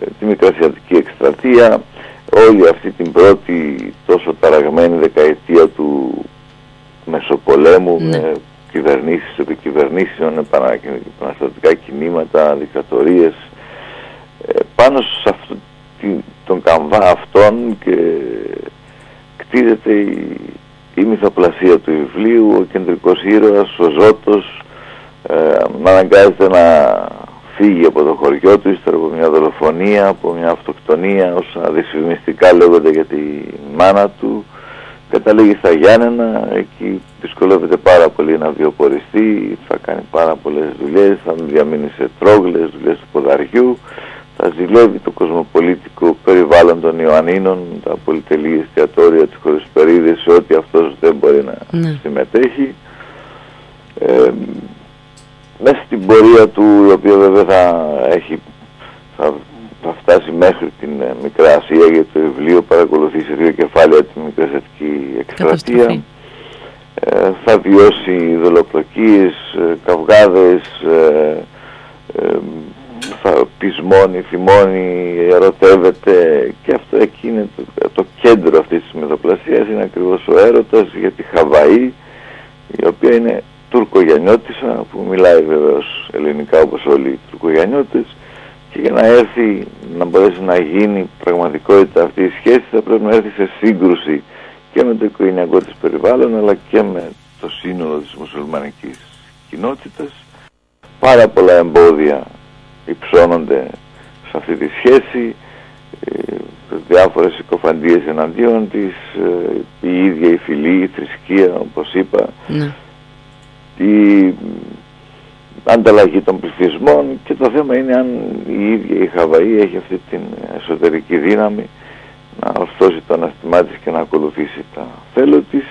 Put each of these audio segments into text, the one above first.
ε, τη Μικρασιατική Εκστρατεία, όλη αυτή την πρώτη τόσο ταραγμένη δεκαετία του Μεσοπολέμου ναι. με κυβερνήσεις, επικυβερνήσεων, επαναστατικά κινήματα, δικτατορίες ε, πάνω σε αυτό, τον καμβά αυτών και κτίζεται η, η μυθοπλασία του βιβλίου, ο κεντρικός ήρωας, ο Ζώτος, ε, αναγκάζεται να φύγει από το χωριό του ύστερα από μια δολοφονία, από μια αυτοκτονία, όσα δυσφημιστικά λέγονται για τη μάνα του. Καταλήγει στα Γιάννενα, εκεί δυσκολεύεται πάρα πολύ να βιοποριστεί, θα κάνει πάρα πολλές δουλειές, θα διαμείνει σε τρόγλες, δουλειές του ποδαριού, θα ζηλεύει το κοσμοπολίτικο περιβάλλον των Ιωαννίνων, τα πολυτελή εστιατόρια, τις χωρισπερίδες, σε ό,τι αυτός δεν μπορεί να ναι. συμμετέχει. Ε, μέσα στην πορεία του, η οποία βέβαια θα, έχει, θα, θα φτάσει μέχρι την ε, Μικρά Ασία για το βιβλίο, παρακολουθεί σε δύο κεφάλαια τη Μικρασιατική Εκστρατεία. Ε, θα βιώσει δολοπλοκίες, ε, καυγάδες, ε, ε, θα πεισμώνει, θυμώνει, ερωτεύεται και αυτό εκεί είναι το, το κέντρο αυτής της μυθοπλασίας είναι ακριβώς ο έρωτας για τη Χαβαή η οποία είναι τουρκογιανιώτησα που μιλάει βεβαίως ελληνικά όπως όλοι οι τουρκογιανιώτες και για να έρθει να μπορέσει να γίνει πραγματικότητα αυτή η σχέση θα πρέπει να έρθει σε σύγκρουση και με το οικογενειακό της περιβάλλον αλλά και με το σύνολο της μουσουλμανικής κοινότητας. Πάρα πολλά εμπόδια υψώνονται σε αυτή τη σχέση, ε, διάφορες συκοφαντίες εναντίον της, ε, η ίδια η φυλή, η θρησκεία όπως είπα, ναι η ανταλλαγή των πληθυσμών και το θέμα είναι αν η ίδια η Χαβαή έχει αυτή την εσωτερική δύναμη να ορθώσει το αναστημά της και να ακολουθήσει τα θέλω της.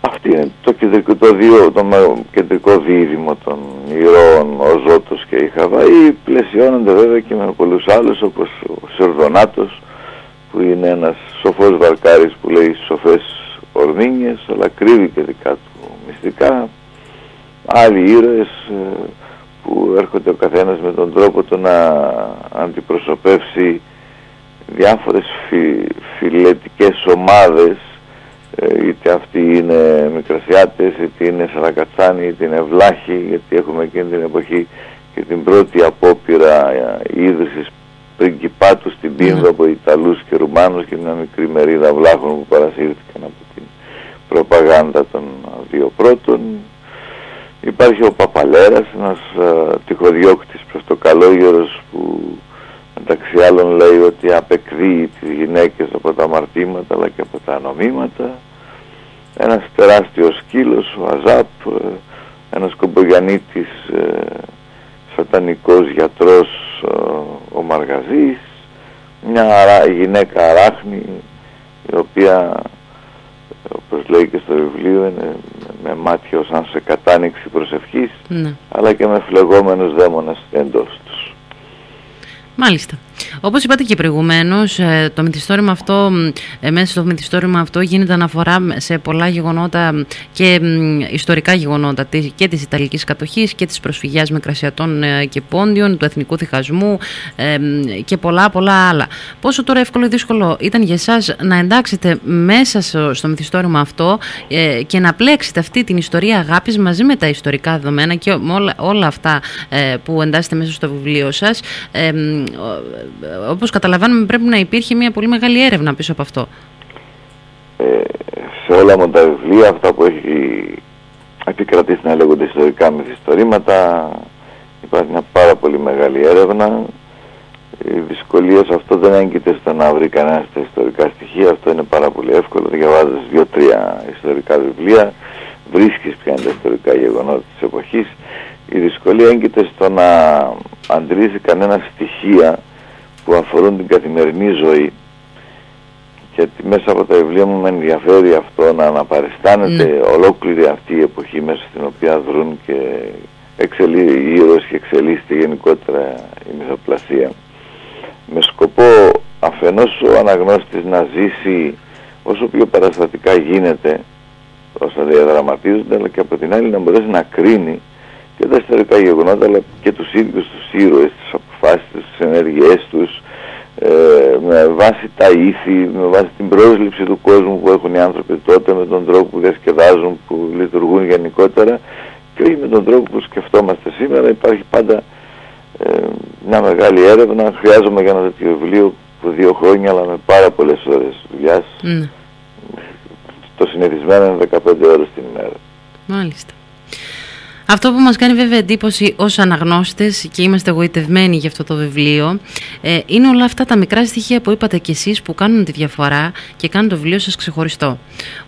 Αυτή είναι το κεντρικό, το, δύο, το κεντρικό δίδυμο των ηρώων, ο Ζώτος και η Χαβαή πλαισιώνονται βέβαια και με πολλούς άλλους όπως ο Σερδονάτος που είναι ένας σοφός βαρκάρης που λέει σοφές ορνίνιες αλλά κρύβει και δικά του μυστικά άλλοι ήρωες ε, που έρχονται ο καθένας με τον τρόπο του να αντιπροσωπεύσει διάφορες φι, φιλετικές ομάδες ε, είτε αυτοί είναι Μικρασιάτες, είτε είναι Σαρακατσάνοι, είτε είναι Βλάχοι γιατί έχουμε εκείνη την εποχή και την πρώτη απόπειρα ε, ίδρυσης πριγκιπάτου στην Πίνδο mm. από Ιταλούς και Ρουμάνους και μια μικρή μερίδα βλάχων που παρασύρθηκαν από την προπαγάνδα των δύο πρώτων. Υπάρχει ο Παπαλέρας, ένας α, τυχοδιώκτης προς το καλόγερος που μεταξύ άλλων λέει ότι απεκδίει τις γυναίκες από τα αμαρτήματα αλλά και από τα ανομήματα. Ένας τεράστιος σκύλος, ο Αζάπ, ε, ένας κομπογιανίτης ε, σατανικός γιατρός ε, ο Μαργαζής, μια γυναίκα αράχνη η οποία όπως λέει και στο βιβλίο είναι με μάτια σαν σε κατάνοιξη προσευχής ναι. αλλά και με φλεγόμενους δαίμονες εντός τους. Μάλιστα. Όπως είπατε και προηγουμένως, ε, το μυθιστόρημα αυτό, ε, μέσα στο μυθιστόρημα αυτό γίνεται αναφορά σε πολλά γεγονότα και ιστορικά γεγονότα και της Ιταλικής κατοχής και της προσφυγιάς Μικρασιατών ε, και Πόντιων, του εθνικού διχασμού και πολλά πολλά άλλα. Πόσο τώρα εύκολο ή δύσκολο ήταν για εσάς να εντάξετε μέσα στο μυθιστόρημα αυτό και να πλέξετε αυτή την ιστορία αγάπης μαζί με τα ιστορικά δεδομένα και όλα, όλα αυτά που εντάσσετε μέσα στο βιβλίο σας όπως καταλαβαίνουμε πρέπει να υπήρχε μια πολύ μεγάλη έρευνα πίσω από αυτό. Ε, σε όλα μου τα βιβλία, αυτά που έχει επικρατήσει να λέγονται ιστορικά μυθιστορήματα, υπάρχει μια πάρα πολύ μεγάλη έρευνα. Η δυσκολία σε αυτό δεν έγκυται στο να βρει κανένας τα ιστορικά στοιχεία, αυτό είναι πάρα πολύ εύκολο. Διαβάζεις δύο-τρία ιστορικά βιβλία, βρίσκεις ποια είναι τα ιστορικά γεγονότα της εποχής. Η δυσκολία έγκυται στο να αντλήσει κανένα στοιχεία που αφορούν την καθημερινή ζωή γιατί μέσα από τα βιβλία μου με ενδιαφέρει αυτό να αναπαριστάνεται ναι. ολόκληρη αυτή η εποχή μέσα στην οποία δρούν και εξελί, οι ήρωες και εξελίσσεται γενικότερα η μυθοπλασία με σκοπό αφενός ο αναγνώστης να ζήσει όσο πιο παραστατικά γίνεται όσα διαδραματίζονται αλλά και από την άλλη να μπορέσει να κρίνει και τα ιστορικά γεγονότα αλλά και τους ίδιους τους ήρωες, τις αποφάσεις τους, τις ενέργειές τους, ε, με βάση τα ήθη, με βάση την πρόσληψη του κόσμου που έχουν οι άνθρωποι τότε, με τον τρόπο που διασκεδάζουν, που λειτουργούν γενικότερα και όχι με τον τρόπο που σκεφτόμαστε σήμερα. Υπάρχει πάντα ε, μια μεγάλη έρευνα. Χρειάζομαι για ένα τέτοιο βιβλίο που δύο χρόνια, αλλά με πάρα πολλές ώρες δουλειάς. Mm. Το συνηθισμένο είναι 15 ώρες την ημέρα. Μάλιστα. Αυτό που μας κάνει βέβαια εντύπωση ως αναγνώστες και είμαστε εγωιτευμένοι για αυτό το βιβλίο ε, είναι όλα αυτά τα μικρά στοιχεία που είπατε κι εσείς που κάνουν τη διαφορά και κάνουν το βιβλίο σας ξεχωριστό.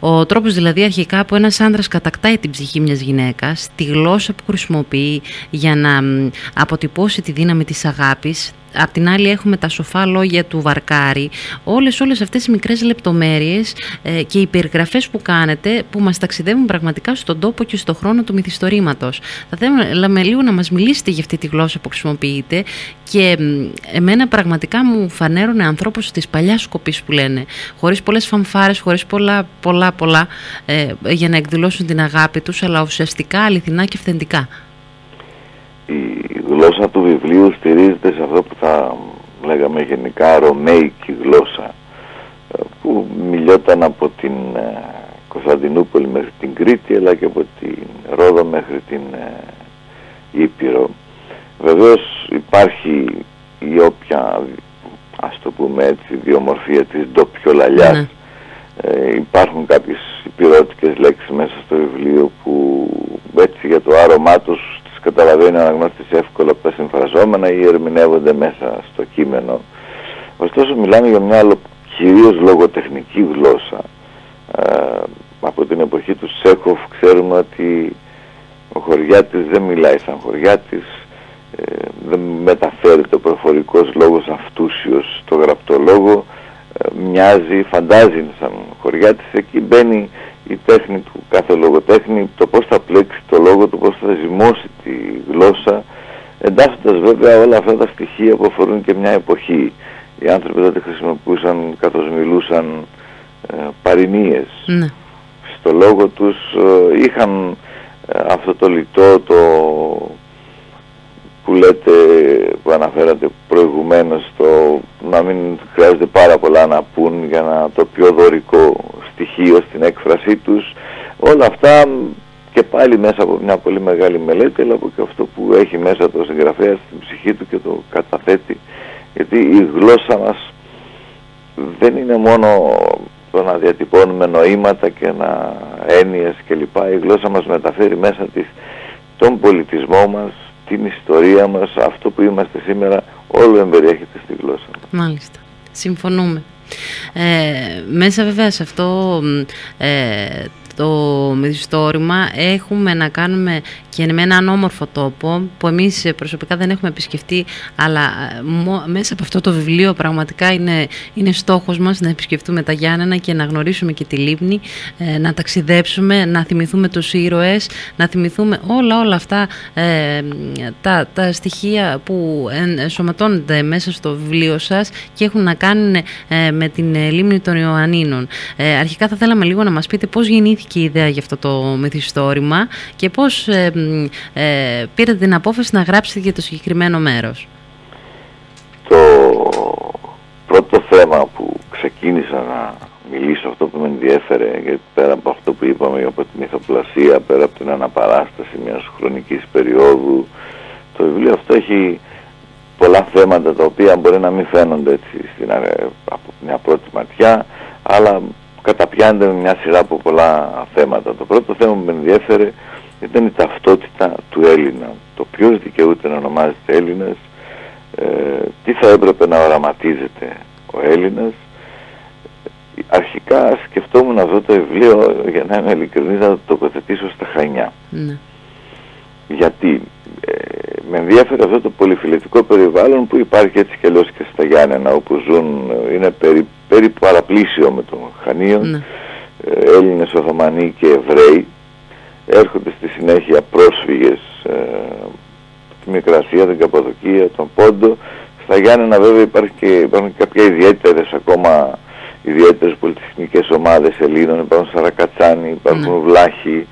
Ο τρόπος δηλαδή αρχικά που ένας άντρας κατακτάει την ψυχή μιας γυναίκας, τη γλώσσα που χρησιμοποιεί για να αποτυπώσει τη δύναμη της αγάπης, Απ' την άλλη έχουμε τα σοφά λόγια του Βαρκάρη, όλες, όλες αυτές οι μικρές λεπτομέρειες ε, και οι περιγραφές που κάνετε που μας ταξιδεύουν πραγματικά στον τόπο και στον χρόνο του μυθιστορήματος. Θα θέλαμε λίγο να μας μιλήσετε για αυτή τη γλώσσα που χρησιμοποιείτε και εμένα πραγματικά μου φανέρωνε ανθρώπους της παλιάς σκοπής που λένε, χωρίς πολλές φανφάρες, χωρίς πολλά πολλά πολλά ε, για να εκδηλώσουν την αγάπη τους, αλλά ουσιαστικά αληθινά και αυθεντικά. Η γλώσσα του βιβλίου στηρίζεται σε αυτό που θα λέγαμε γενικά ρωμαϊκή γλώσσα ε, που μιλιόταν από την ε, Κωνσταντινούπολη μέχρι την Κρήτη αλλά και από την Ρόδο μέχρι την ε, Ήπειρο. Βεβαίως υπάρχει η όποια ας το πούμε έτσι διομορφία της ντοπιολαλιάς ναι. ε, υπάρχουν κάποιες υπηρώτικες λέξεις μέσα στο βιβλίο που έτσι για το άρωμά τους καταλαβαίνει ο αναγνώστης εύκολα από τα συμφραζόμενα ή ερμηνεύονται μέσα στο κείμενο. Ωστόσο μιλάμε για μια κυρίως λογοτεχνική γλώσσα. Ε, από την εποχή του Σέκοφ ξέρουμε ότι ο χωριάτης δεν μιλάει σαν χωριάτης, ε, δεν μεταφέρει το προφορικός λόγος αυτούσιος στο γραπτό λόγο, ε, μοιάζει, φαντάζει σαν χωριάτης, εκεί μπαίνει η τέχνη του κάθε λογοτέχνη, το πώς θα πλέξει το λόγο του, πώς θα ζυμώσει τη γλώσσα, εντάσσοντας βέβαια όλα αυτά τα στοιχεία που αφορούν και μια εποχή. Οι άνθρωποι τότε χρησιμοποιούσαν καθώς μιλούσαν ε, παροιμίες. Ναι. Στο λόγο τους ε, είχαν ε, αυτό το λιτό, το που λέτε, που αναφέρατε προηγουμένως, το να μην χρειάζεται πάρα πολλά να πούν για να το πιο δωρικό στοιχείο στην έκφρασή τους. Όλα αυτά και πάλι μέσα από μια πολύ μεγάλη μελέτη, αλλά από και αυτό που έχει μέσα το συγγραφέα στην ψυχή του και το καταθέτει. Γιατί η γλώσσα μας δεν είναι μόνο το να διατυπώνουμε νοήματα και να έννοιες κλπ. Η γλώσσα μας μεταφέρει μέσα της τον πολιτισμό μας, την ιστορία μας, αυτό που είμαστε σήμερα, όλο εμπεριέχεται στη γλώσσα μας. Μάλιστα. Συμφωνούμε. Ε, μέσα βέβαια σε αυτό ε, το μυθιστόρημα έχουμε να κάνουμε και με έναν όμορφο τόπο που εμείς προσωπικά δεν έχουμε επισκεφτεί αλλά ε, μέσα από αυτό το βιβλίο πραγματικά είναι, είναι στόχος μας να επισκεφτούμε τα Γιάννενα και να γνωρίσουμε και τη Λίμνη, ε, να ταξιδέψουμε, να θυμηθούμε τους ήρωες, να θυμηθούμε όλα όλα αυτά ε, τα, τα στοιχεία που ενσωματώνονται μέσα στο βιβλίο σας και έχουν να κάνουν με την Λίμνη των Ιωαννίνων. αρχικά θα θέλαμε λίγο να μας πείτε πώς γεννήθηκε η ιδέα για αυτό το μυθιστόρημα και πώς ε, πήρατε την απόφαση να γράψετε για το συγκεκριμένο μέρος. Το πρώτο θέμα που ξεκίνησα να μιλήσω, αυτό που με ενδιέφερε, γιατί πέρα από αυτό που είπαμε από τη μυθοπλασία, πέρα από την αναπαράσταση μιας χρονικής περίοδου, το βιβλίο αυτό έχει πολλά θέματα τα οποία μπορεί να μην φαίνονται έτσι στην, από μια πρώτη ματιά, αλλά καταπιάνεται με μια σειρά από πολλά θέματα. Το πρώτο θέμα που με ενδιέφερε ήταν η ταυτότητα του Έλληνα. Το ποιος δικαιούται να ονομάζεται Έλληνας, ε, τι θα έπρεπε να οραματίζεται ο Έλληνας. Αρχικά σκεφτόμουν αυτό το βιβλίο, για να είμαι ειλικρινής, να το τοποθετήσω στα Χανιά. Ναι. Γιατί ε, με ενδιαφέρει αυτό το πολυφιλετικό περιβάλλον που υπάρχει έτσι και αλλιώς και στα Γιάννενα όπου ζουν, είναι περί, περίπου παραπλήσιο με τον Χανίων, ναι. ε, Έλληνες, Οθωμανοί και Εβραίοι έρχονται στη συνέχεια πρόσφυγες ε, τη Μικρασία, την Καπαδοκία, τον Πόντο. Στα Γιάννενα βέβαια υπάρχει και, υπάρχουν κάποια ιδιαίτερες ακόμα ιδιαίτερες πολιτισμικές ομάδες Ελλήνων, υπάρχουν Σαρακατσάνοι, υπάρχουν mm. Βλάχοι,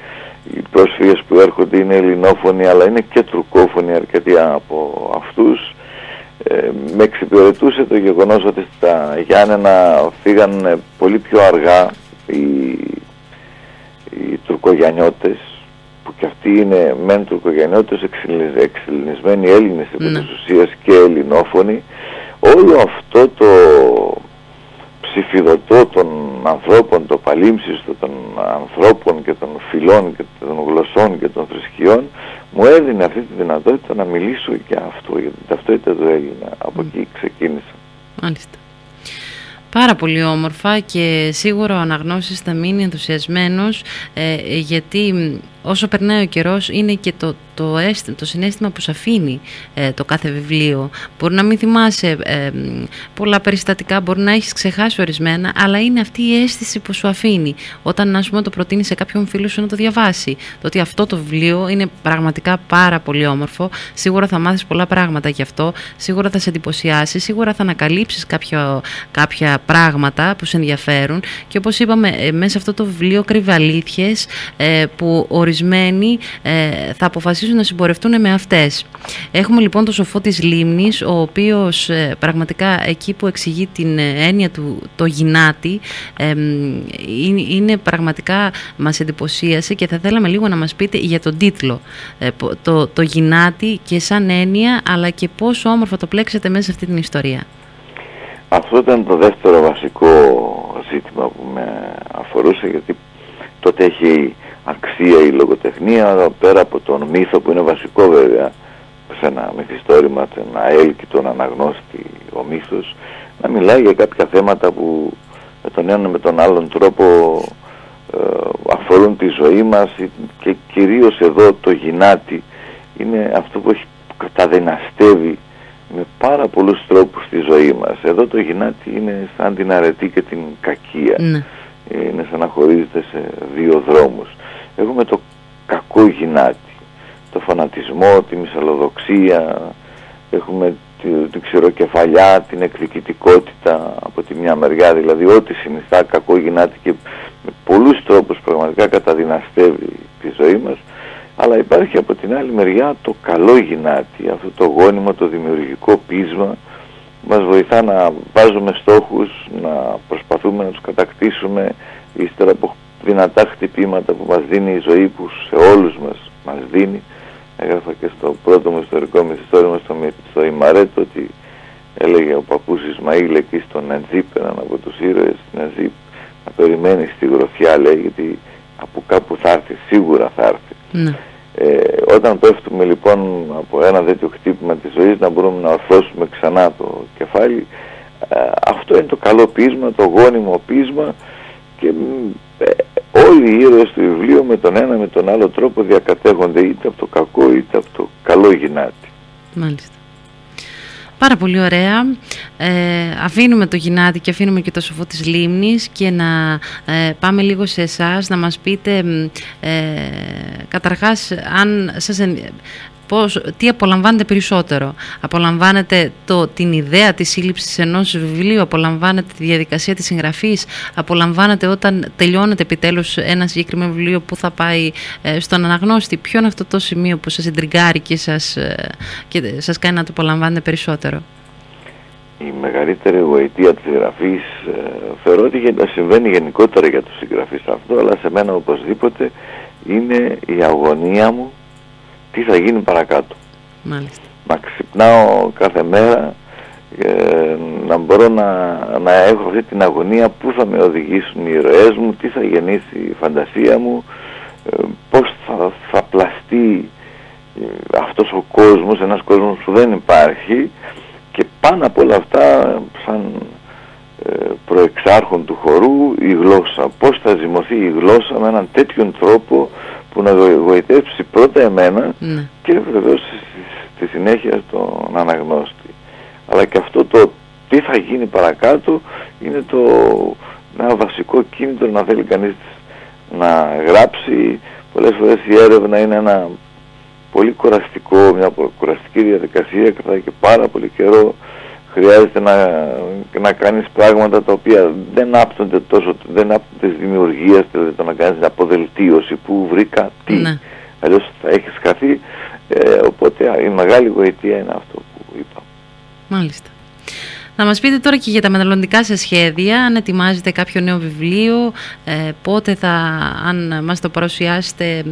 οι πρόσφυγες που έρχονται είναι ελληνόφωνοι αλλά είναι και τουρκόφωνοι αρκετοί από αυτούς. ε, με εξυπηρετούσε το γεγονός ότι στα Γιάννενα φύγαν πολύ πιο αργά οι, οι τουρκογιανιώτες που και αυτοί είναι μεν τουρκογιανιώτες εξελινισμένοι Έλληνες επί ναι. της ουσίας και ελληνόφωνοι όλο αυτό το ψηφιδωτό των ανθρώπων, το παλίμψιστο των ανθρώπων και των φυλών και των γλωσσών και των θρησκειών μου έδινε αυτή τη δυνατότητα να μιλήσω για αυτό, για την ταυτότητα του Έλληνα. Από εκεί ξεκίνησα. Μάλιστα. Πάρα πολύ όμορφα και σίγουρα ο αναγνώστης θα μείνει ενθουσιασμένος ε, γιατί όσο περνάει ο καιρός είναι και το, το, το συνέστημα που σου αφήνει ε, το κάθε βιβλίο. Μπορεί να μην θυμάσαι ε, πολλά περιστατικά, μπορεί να έχεις ξεχάσει ορισμένα, αλλά είναι αυτή η αίσθηση που σου αφήνει. Όταν ας πούμε, το προτείνεις σε κάποιον φίλο σου να το διαβάσει. Το ότι αυτό το βιβλίο είναι πραγματικά πάρα πολύ όμορφο, σίγουρα θα μάθεις πολλά πράγματα γι' αυτό, σίγουρα θα σε εντυπωσιάσει, σίγουρα θα ανακαλύψεις κάποια, κάποια πράγματα που σε ενδιαφέρουν. Και όπως είπαμε ε, μέσα σε αυτό το βιβλίο κρύβει αλήθειες που ορισμένοι ε, θα αποφασίσουν να συμπορευτούν με αυτές. Έχουμε λοιπόν το σοφό της Λίμνης, ο οποίος ε, πραγματικά εκεί που εξηγεί την ε, έννοια του το γυνάτι, είναι, πραγματικά μας εντυπωσίασε και θα θέλαμε λίγο να μας πείτε για τον τίτλο. το, το γυνάτι και σαν έννοια, αλλά και πόσο όμορφα το πλέξετε μέσα σε αυτή την ιστορία. Αυτό ήταν το δεύτερο βασικό ζήτημα που με αφορούσε γιατί τότε έχει αξία η λογοτεχνία πέρα από τον μύθο που είναι βασικό βέβαια σε ένα μυθιστόρημα, σε ένα έλκυτον αναγνώστη ο μύθος να μιλάει για κάποια θέματα που με τον ένα με τον άλλον τρόπο ε, αφορούν τη ζωή μας και κυρίως εδώ το γυνάτι είναι αυτό που έχει καταδυναστεύει με πάρα πολλούς τρόπους στη ζωή μας. Εδώ το γυνάτι είναι σαν την αρετή και την κακία. Ναι. Είναι σαν να χωρίζεται σε δύο δρόμους. Έχουμε το κακό γυνάτι, το φανατισμό, τη μυσαλλοδοξία, έχουμε την ξηροκεφαλιά, την εκδικητικότητα από τη μια μεριά, δηλαδή ό,τι συνιστά κακό γυνάτι και με πολλούς τρόπους πραγματικά καταδυναστεύει τη ζωή μας, αλλά υπάρχει από την άλλη μεριά το καλό γυνάτι, αυτό το γόνιμο, το δημιουργικό πείσμα, μας βοηθά να βάζουμε στόχους, να προσπαθούμε να τους κατακτήσουμε ύστερα από δυνατά χτυπήματα που μας δίνει η ζωή που σε όλους μας μας δίνει. Έγραφα και στο πρώτο μου ιστορικό μυθιστόρημα στο, στο Ιμαρέτ ότι έλεγε ο παππούς Ισμαήλ εκεί στον Νατζίπ, έναν από τους ήρωες Νατζίπ, να περιμένει στη γροθιά λέει γιατί από κάπου θα έρθει, σίγουρα θα έρθει. Ναι. Ε, όταν πέφτουμε λοιπόν από ένα τέτοιο χτύπημα της ζωής να μπορούμε να ορθώσουμε ξανά το κεφάλι ε, αυτό είναι το καλό πείσμα, το γόνιμο πείσμα και ε, όλοι οι ήρωες του βιβλίου με τον ένα με τον άλλο τρόπο διακατέχονται είτε από το κακό είτε από το καλό γυνάτι. Μάλιστα. Πάρα πολύ ωραία. Ε, αφήνουμε το γυνάτι και αφήνουμε και το σοφό της λίμνης και να ε, πάμε λίγο σε εσάς να μας πείτε ε, καταρχάς αν σας, πώς, τι απολαμβάνετε περισσότερο. Απολαμβάνετε το, την ιδέα της σύλληψης ενός βιβλίου, απολαμβάνετε τη διαδικασία της συγγραφής, απολαμβάνετε όταν τελειώνετε επιτέλους ένα συγκεκριμένο βιβλίο που θα πάει ε, στον αναγνώστη. Ποιο είναι αυτό το σημείο που σας εντριγκάρει και σας, ε, και σας κάνει να το απολαμβάνετε περισσότερο; Η μεγαλύτερη γοητεία της συγγραφής ε, θεωρώ ότι συμβαίνει γενικότερα για τους συγγραφείς αυτό, αλλά σε μένα οπωσδήποτε είναι η αγωνία μου τι θα γίνει παρακάτω. Μάλιστα. Να ξυπνάω κάθε μέρα ε, να μπορώ να, να έχω αυτή την αγωνία πού θα με οδηγήσουν οι ηρωές μου, τι θα γεννήσει η φαντασία μου, ε, πώς θα, θα πλαστεί ε, αυτός ο κόσμος, ένας κόσμος που δεν υπάρχει και πάνω από όλα αυτά σαν ε, προεξάρχον του χορού η γλώσσα. Πώς θα ζυμωθεί η γλώσσα με έναν τέτοιον τρόπο που να βοηθήσει πρώτα εμένα ναι. και βεβαίως στη συνέχεια στον αναγνώστη. Αλλά και αυτό το τι θα γίνει παρακάτω είναι το ένα βασικό κίνητρο να θέλει κανείς να γράψει. Πολλές φορές η έρευνα είναι ένα πολύ κουραστικό, μια κουραστική διαδικασία, κρατάει και πάρα πολύ καιρό χρειάζεται να, να κάνεις πράγματα τα οποία δεν άπτονται τόσο, δεν άπτονται της δημιουργίας, δηλαδή το να κάνεις μια αποδελτίωση που βρήκα τι, ναι. αλλιώς θα έχεις χαθεί, ε, οπότε η μεγάλη γοητεία είναι αυτό που είπα. Μάλιστα. Να μας πείτε τώρα και για τα μελλοντικά σας σχέδια, αν ετοιμάζετε κάποιο νέο βιβλίο, ε, πότε θα, αν μας το παρουσιάσετε,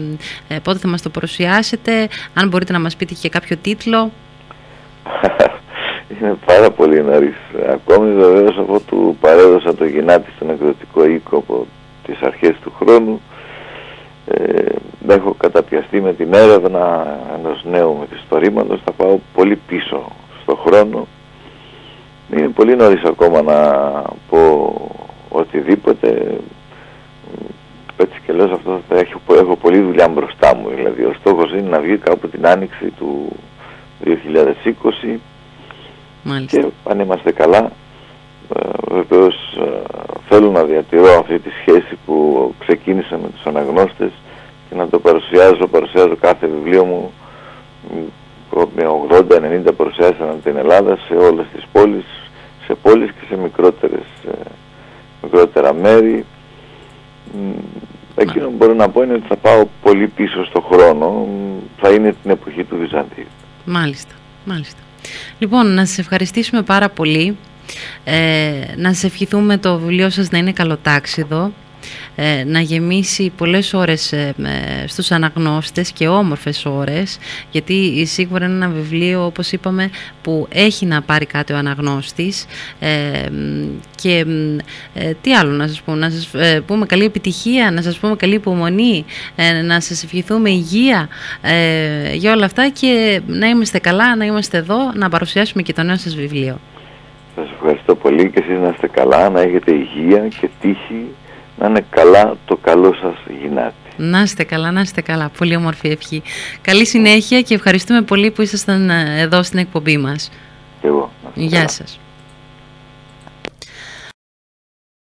ε, πότε θα μας το παρουσιάσετε, αν μπορείτε να μας πείτε και κάποιο τίτλο. Είναι πάρα πολύ νωρίς. Ακόμη βεβαίως από του παρέδωσα το γυνάτι στον εκδοτικό οίκο από τις αρχές του χρόνου. Ε, έχω καταπιαστεί με την έρευνα ενός νέου μυθιστορήματος. Θα πάω πολύ πίσω στο χρόνο είναι πολύ νωρίς ακόμα να πω οτιδήποτε. Έτσι και λέω αυτό θα έχω, έχω πολλή δουλειά μπροστά μου. Δηλαδή ο στόχος είναι να βγει κάπου την άνοιξη του 2020 Μάλιστα. και αν είμαστε καλά ε, βεβαίως ε, θέλω να διατηρώ αυτή τη σχέση που ξεκίνησα με τους αναγνώστες και να το παρουσιάζω, παρουσιάζω κάθε βιβλίο μου με 80-90 παρουσιάσεις ανά την Ελλάδα σε όλες τις πόλεις, σε πόλεις και σε μικρότερες, ε, μικρότερα μέρη. Εκείνο που μπορώ να πω είναι ότι θα πάω πολύ πίσω στο χρόνο, θα είναι την εποχή του Βυζαντίου. Μάλιστα, μάλιστα. Λοιπόν, να σας ευχαριστήσουμε πάρα πολύ. Ε, να σας ευχηθούμε το βιβλίο σας να είναι καλοτάξιδο ε, να γεμίσει πολλές ώρες ε, στους αναγνώστες και όμορφες ώρες γιατί σίγουρα είναι ένα βιβλίο όπως είπαμε που έχει να πάρει κάτι ο αναγνώστης ε, και τι άλλο να σας πούμε, να σας πούμε καλή επιτυχία, να σας πούμε καλή υπομονή, να σας ευχηθούμε υγεία για όλα αυτά και να είμαστε καλά, να είμαστε εδώ, να παρουσιάσουμε και το νέο σας βιβλίο. Σας ευχαριστώ πολύ και εσείς να είστε καλά, να έχετε υγεία και τύχη να είναι καλά το καλό σας γυνάτι. Να είστε καλά, να είστε καλά. Πολύ όμορφη ευχή. Καλή συνέχεια και ευχαριστούμε πολύ που ήσασταν ε, εδώ στην εκπομπή μας. Και εγώ. Γεια σας.